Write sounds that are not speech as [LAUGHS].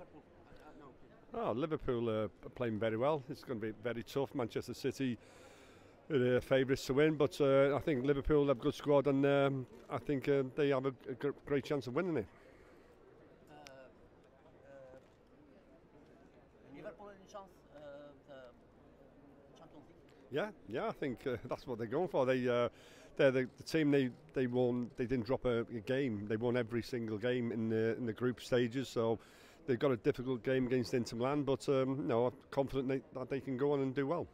Liverpool. Uh, no. Oh, Liverpool uh, are playing very well. It's going to be very tough. Manchester City are uh, favourites to win, but uh, I think Liverpool have a good squad, and um, I think uh, they have a, a great chance of winning it. Uh, uh, Liverpool any chance uh, the Champions League? Yeah, yeah, I think uh, [LAUGHS] that's what they're going for. They, uh, they're the, the team. They they won. They didn't drop a, a game. They won every single game in the in the group stages. So they've got a difficult game against Inter Milan, but um, no, I'm confident they, that they can go on and do well.